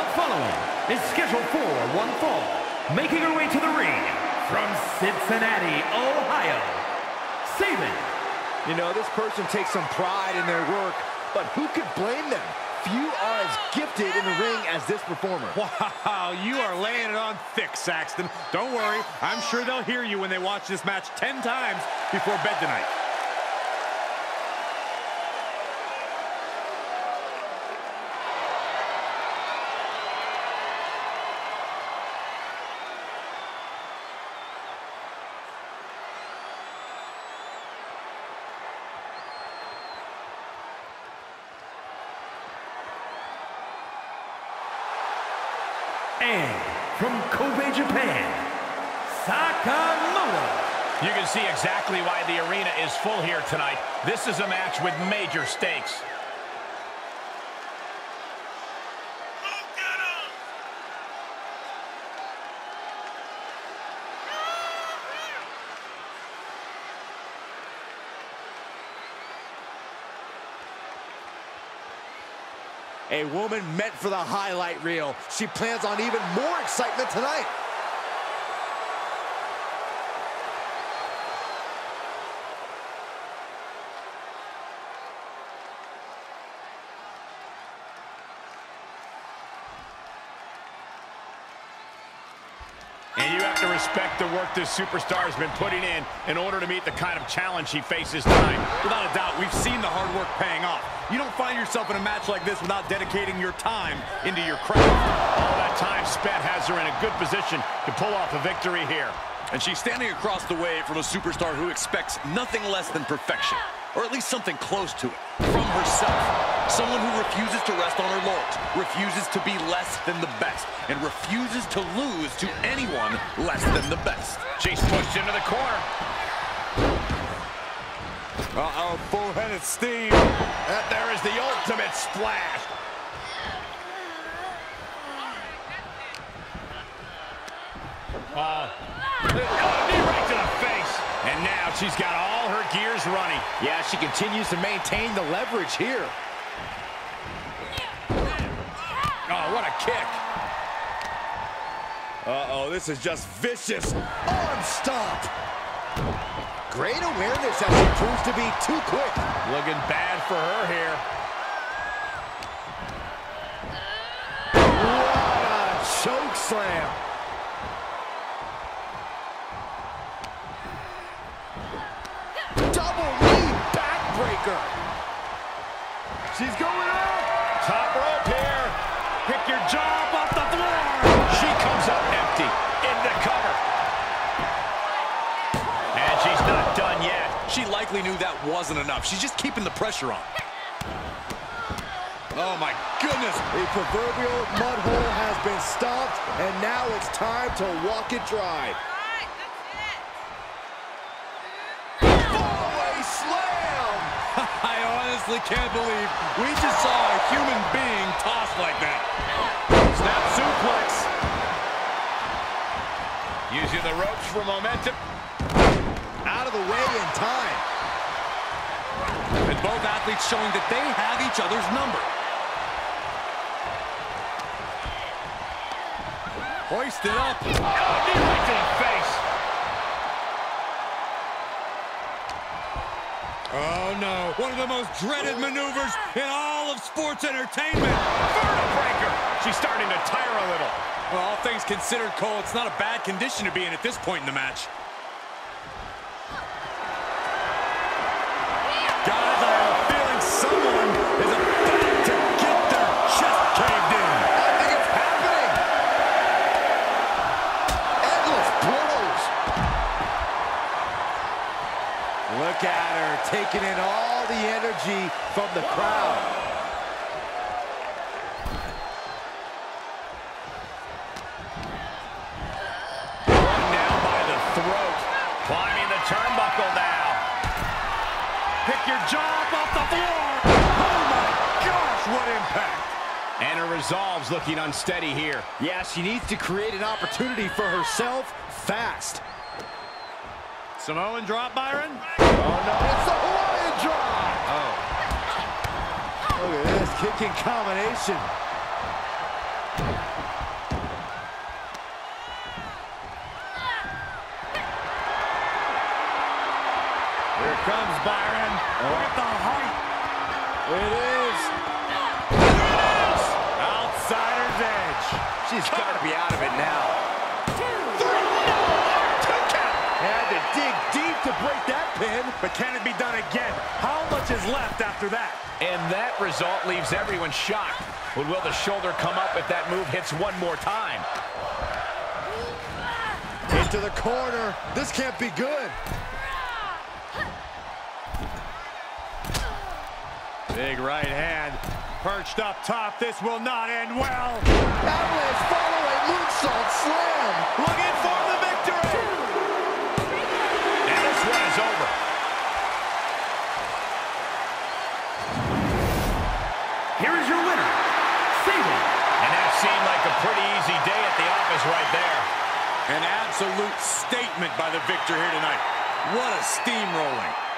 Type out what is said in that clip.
The following is scheduled for one fall, making her way to the ring from Cincinnati, Ohio, Sabin. You know, this person takes some pride in their work, but who could blame them? Few are as gifted in the ring as this performer. Wow, you are laying it on thick, Saxton. Don't worry, I'm sure they'll hear you when they watch this match 10 times before bed tonight. And from Kobe, Japan, Sakamoto. You can see exactly why the arena is full here tonight. This is a match with major stakes. A woman meant for the highlight reel. She plans on even more excitement tonight. And you have to respect the work this superstar has been putting in in order to meet the kind of challenge he faces tonight. Without a doubt, we've seen the hard work paying off. You don't find yourself in a match like this without dedicating your time into your craft. All that time spent has her in a good position to pull off a victory here. And she's standing across the way from a superstar who expects nothing less than perfection, or at least something close to it, from herself. Someone who refuses to rest on her laurels, refuses to be less than the best, and refuses to lose to anyone less than the best. She's pushed into the corner. Uh-oh, full-headed steam. And there is the ultimate splash. Uh, oh, knee right to the face. And now she's got all her gears running. Yeah, she continues to maintain the leverage here. Oh, what a kick. Uh-oh, this is just vicious. Arm stop. Great awareness as she proves to be too quick. Looking bad for her here. What a choke slam. Double knee backbreaker. She's going up. Top rope here. Pick your jaw up off the floor. She comes up empty. Into cover. She likely knew that wasn't enough. She's just keeping the pressure on. Oh, my goodness. The proverbial mud hole has been stopped, and now it's time to walk it dry. I honestly can't believe we just saw a human being tossed like that. Snap suplex. Using the ropes for momentum. Out of the way in time. And both athletes showing that they have each other's number. Hoisted up. Oh, knee right to the face. Oh, no. One of the most dreaded maneuvers in all of sports entertainment. Vertical. She's starting to tire a little. Well, all things considered, Cole, it's not a bad condition to be in at this point in the match. Energy from the crowd. Down by the throat. Climbing the turnbuckle now. Pick your jaw up off the floor. Oh, my gosh, what impact. And her resolve's looking unsteady here. Yeah, she needs to create an opportunity for herself fast. Samoan drop, Byron. Oh, no, Look at this kicking combination. Here comes Byron oh. with the height. It is. Outsider's edge. She's got to be out of it now. Pin. But can it be done again? How much is left after that? And that result leaves everyone shocked. But will the shoulder come up if that move hits one more time? Into the corner. This can't be good. Big right hand. Perched up top. This will not end well. Seemed like a pretty easy day at the office right there. An absolute statement by the victor here tonight. What a steamrolling.